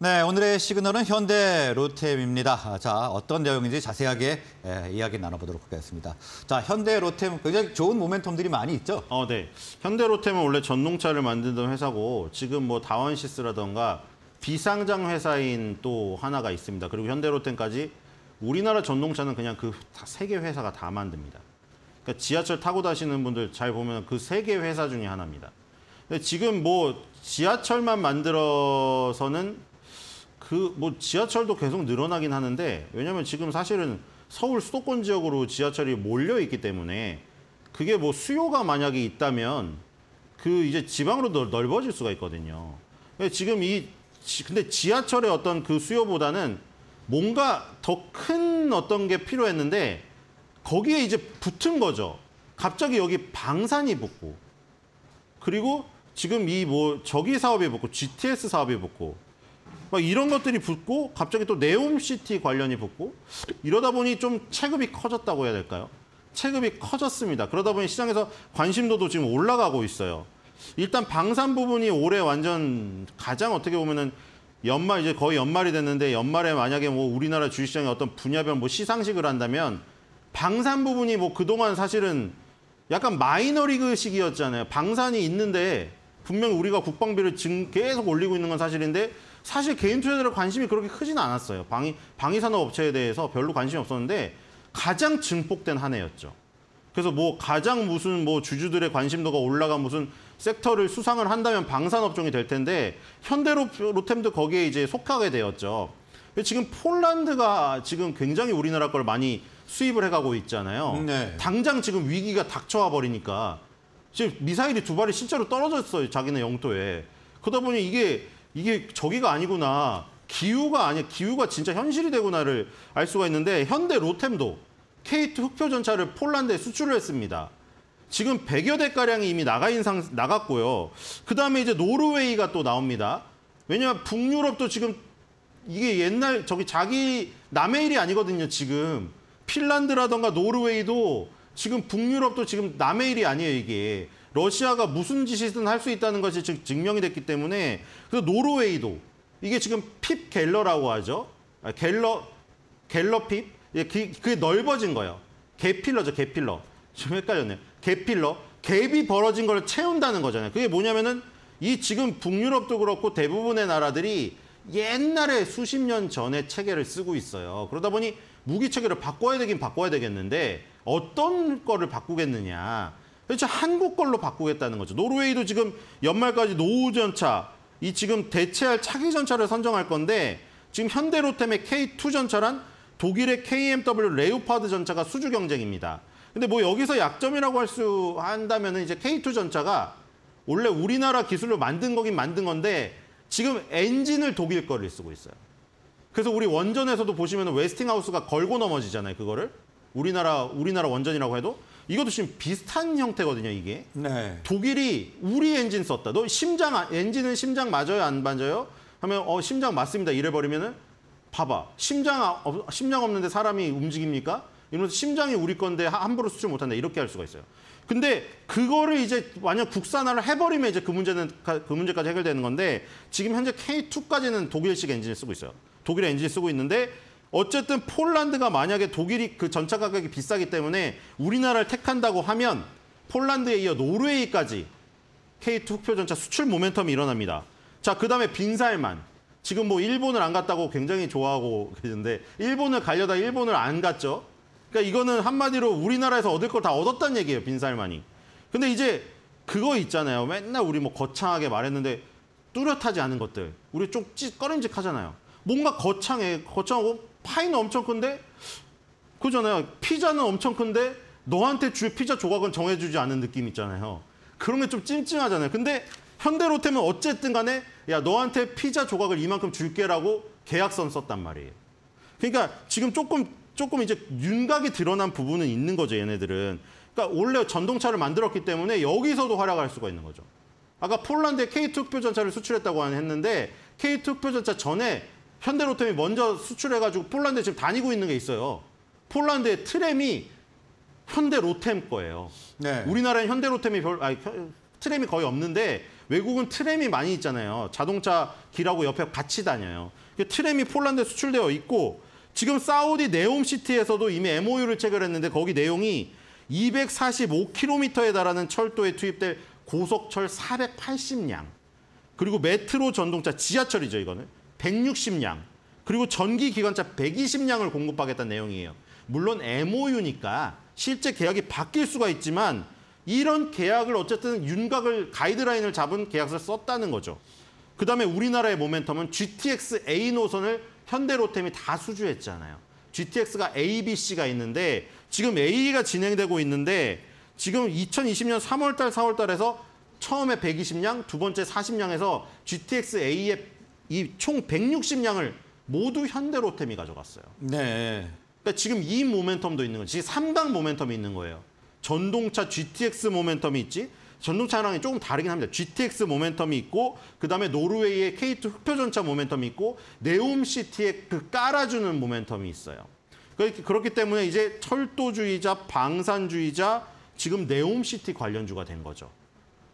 네, 오늘의 시그널은 현대 로템입니다. 아, 자, 어떤 내용인지 자세하게 예, 이야기 나눠보도록 하겠습니다. 자, 현대 로템 굉장히 좋은 모멘텀들이 많이 있죠. 어, 네. 현대 로템은 원래 전동차를 만드던 회사고 지금 뭐 다원시스라던가 비상장 회사인 또 하나가 있습니다. 그리고 현대 로템까지 우리나라 전동차는 그냥 그 세 개 회사가 다 만듭니다. 그러니까 지하철 타고 다시는 분들 잘 보면 그 세 개 회사 중에 하나입니다. 근데 지금 뭐 지하철만 만들어서는 그 뭐 지하철도 계속 늘어나긴 하는데 왜냐면 지금 사실은 서울 수도권 지역으로 지하철이 몰려 있기 때문에 그게 뭐 수요가 만약에 있다면 그 이제 지방으로 넓- 넓어질 수가 있거든요. 지금 이 지- 근데 지하철의 어떤 그 수요보다는 뭔가 더 큰 어떤 게 필요했는데 거기에 이제 붙은 거죠. 갑자기 여기 방산이 붙고 그리고 지금 이 뭐 저기 사업이 붙고 GTS 사업이 붙고 막 이런 것들이 붙고 갑자기 또 네옴시티 관련이 붙고 이러다 보니 좀 체급이 커졌다고 해야 될까요? 체급이 커졌습니다. 그러다 보니 시장에서 관심도도 지금 올라가고 있어요. 일단 방산 부분이 올해 완전 가장 어떻게 보면은 연말 이제 거의 연말이 됐는데 연말에 만약에 뭐 우리나라 주식시장의 어떤 분야별 뭐 시상식을 한다면 방산 부분이 뭐 그동안 사실은 약간 마이너리그 시기였잖아요. 방산이 있는데 분명 우리가 국방비를 지금 계속 올리고 있는 건 사실인데 사실 개인 투자자들 관심이 그렇게 크지는 않았어요. 방위 방위 산업 업체에 대해서 별로 관심이 없었는데 가장 증폭된 한 해였죠. 그래서 뭐 가장 무슨 뭐 주주들의 관심도가 올라간 무슨 섹터를 수상을 한다면 방산 업종이 될 텐데 현대로템도 거기에 이제 속하게 되었죠. 지금 폴란드가 지금 굉장히 우리나라 걸 많이 수입을 해가고 있잖아요. 네. 당장 지금 위기가 닥쳐와 버리니까 지금 미사일이 두 발이 실제로 떨어졌어요. 자기네 영토에. 그러다 보니 이게 이게 저기가 아니구나. 기후가 아니야. 기후가 진짜 현실이 되구나를 알 수가 있는데 현대 로템도 K2 흑표 전차를 폴란드에 수출을 했습니다. 지금 100여 대가량이 이미 나가 인상 나갔고요. 그 다음에 이제 노르웨이가 또 나옵니다. 왜냐하면 북유럽도 지금 이게 옛날 저기 자기 남의 일이 아니거든요, 지금. 핀란드라던가 노르웨이도 지금 북유럽도 지금 남의 일이 아니에요, 이게. 러시아가 무슨 짓이든 할 수 있다는 것이 지금 증명이 됐기 때문에 그래서 노르웨이도 이게 지금 핍 갤러라고 하죠. 아, 갤러 갤러 핍? 예, 그- 그게 넓어진 거예요. 개필러죠, 개필러. 좀 헷갈렸네요. 개필러. 갭이 벌어진 걸 채운다는 거잖아요. 그게 뭐냐면은 이 지금 북유럽도 그렇고 대부분의 나라들이 옛날에 수십 년 전에 체계를 쓰고 있어요. 그러다 보니 무기 체계를 바꿔야 되긴 바꿔야 되겠는데 어떤 거를 바꾸겠느냐. 그렇죠. 한국 걸로 바꾸겠다는 거죠. 노르웨이도 지금 연말까지 노후 전차, 이 지금 대체할 차기 전차를 선정할 건데 지금 현대로템의 K2 전차란 독일의 KMW 레오파드 전차가 수주 경쟁입니다. 근데 뭐 여기서 약점이라고 할 수 한다면은 이제 K2 전차가 원래 우리나라 기술로 만든 거긴 만든 건데 지금 엔진을 독일 거를 쓰고 있어요. 그래서 우리 원전에서도 보시면 웨스팅하우스가 걸고 넘어지잖아요. 그거를 우리나라 우리나라 원전이라고 해도 이것도 지금 비슷한 형태거든요. 이게 네. 독일이 우리 엔진 썼다. 너 심장 안- 엔진은 심장 맞아요 안 맞아요? 하면 어 심장 맞습니다. 이래 버리면은 봐봐 심장 아- 없- 심장 없는데 사람이 움직입니까? 이러면서 심장이 우리 건데 하- 함부로 수출 못한다 이렇게 할 수가 있어요. 근데 그거를 이제 만약 국산화를 해버리면 이제 그 문제는 가- 그 문제까지 해결되는 건데 지금 현재 K2까지는 독일식 엔진을 쓰고 있어요. 독일의 엔진을 쓰고 있는데 어쨌든 폴란드가 만약에 독일이 그 전차 가격이 비싸기 때문에 우리나라를 택한다고 하면 폴란드에 이어 노르웨이까지 K2 흑표 전차 수출 모멘텀이 일어납니다. 자, 그다음에 빈살만. 지금 뭐 일본을 안 갔다고 굉장히 좋아하고 계신데 일본을 가려다 일본을 안 갔죠. 그러니까 이거는 한마디로 우리나라에서 얻을 걸 다 얻었다는 얘기예요, 빈살만이. 근데 이제 그거 있잖아요. 맨날 우리 뭐 거창하게 말했는데 뚜렷하지 않은 것들. 우리 좀 찌, 꺼림직하잖아요. 뭔가 거창해. 거창하고 파이는 엄청 큰데 그잖아요. 피자는 엄청 큰데 너한테 줄 피자 조각은 정해주지 않은 느낌 있잖아요. 그런 게 좀 찜찜하잖아요. 근데 현대로템은 어쨌든 간에 야 너한테 피자 조각을 이만큼 줄게라고 계약선 썼단 말이에요. 그러니까 지금 조금 조금 이제 윤곽이 드러난 부분은 있는 거죠, 얘네들은. 그러니까 원래 전동차를 만들었기 때문에 여기서도 활약할 수가 있는 거죠. 아까 폴란드에 K2 흑표 전차를 수출했다고 했는데 K2 흑표 전차 전에 현대로템이 먼저 수출해가지고 폴란드에 지금 다니고 있는 게 있어요. 폴란드의 트램이 현대로템 거예요. 네. 우리나라엔 현대로템이 별, 아니, 현- 트램이 거의 없는데 외국은 트램이 많이 있잖아요. 자동차 길하고 옆에 같이 다녀요. 그 트램이 폴란드에 수출되어 있고 지금 사우디 네옴시티에서도 이미 MOU를 체결했는데 거기 내용이 245km에 달하는 철도에 투입될 고속철 480량 그리고 메트로 전동차 지하철이죠 이거는 160량 그리고 전기 기관차 120량을 공급하겠다는 내용이에요. 물론 MOU니까 실제 계약이 바뀔 수가 있지만 이런 계약을 어쨌든 윤곽을 가이드라인을 잡은 계약서를 썼다는 거죠. 그다음에 우리나라의 모멘텀은 GTX A 노선을 현대로템이 다 수주했잖아요. GTX가 A, B, C가 있는데 지금 A가 진행되고 있는데 지금 2020년 3월달, 4월달에서 처음에 120량, 두 번째 40량에서 GTX A의 이 총 160량을 모두 현대로템이 가져갔어요. 네. 그러니까 지금 이 모멘텀도 있는 거죠. 지금 3강 모멘텀이 있는 거예요. 전동차 GTX 모멘텀이 있지. 전동차랑이 조금 다르긴 합니다. GTX 모멘텀이 있고 그다음에 노르웨이의 K2 흑표전차 모멘텀이 있고 네옴시티의 그 깔아주는 모멘텀이 있어요. 그렇기- 그렇기 때문에 이제 철도주이자, 방산주이자, 지금 네옴시티 관련주가 된 거죠.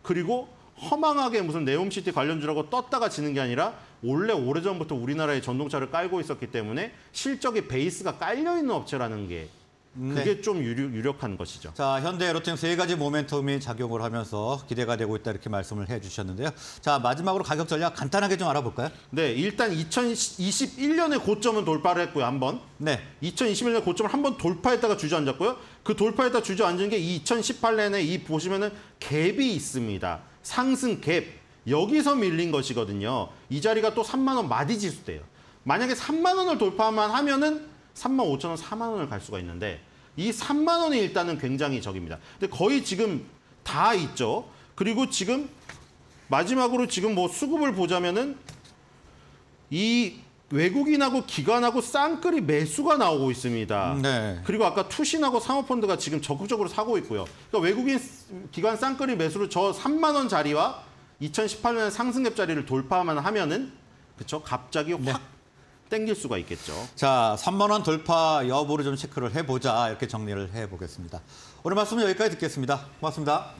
그리고 허망하게 무슨 네옴시티 관련주라고 떴다가 지는 게 아니라 원래 오래전부터 우리나라에 전동차를 깔고 있었기 때문에 실적의 베이스가 깔려 있는 업체라는 게 그게 좀 유력, 유력 한 것이죠. 자, 현대 로템 세 가지 모멘텀이 작용을 하면서 기대가 되고 있다 이렇게 말씀을 해주셨는데요. 자, 마지막으로 가격 전략 간단하게 좀 알아볼까요? 네, 일단 2021년에 고점은 돌파를 했고요, 한 번. 네. 2021년 고점을 한 번 돌파했다가 주저앉았고요. 그 돌파했다 주저앉은 게 2018년에 이 보시면은 갭이 있습니다. 상승 갭. 여기서 밀린 것이거든요. 이 자리가 또 3만 원 마디 지수대요. 만약에 3만 원을 돌파만 하면은 3만 5천 원, 4만 원을 갈 수가 있는데 이 3만 원이 일단은 굉장히 적입니다. 근데 거의 지금 다 있죠. 그리고 지금 마지막으로 지금 뭐 수급을 보자면은 이 외국인하고 기관하고 쌍끌이 매수가 나오고 있습니다. 네. 그리고 아까 투신하고 사모펀드가 지금 적극적으로 사고 있고요. 그러니까 외국인 기관 쌍끌이 매수로 저 3만 원 자리와 2018년 상승갭 자리를 돌파만 하면은 그렇죠. 갑자기 확 땡길 수가 있겠죠. 자, 3만 원 돌파 여부를 좀 체크를 해보자 이렇게 정리를 해보겠습니다. 오늘 말씀은 여기까지 듣겠습니다. 고맙습니다.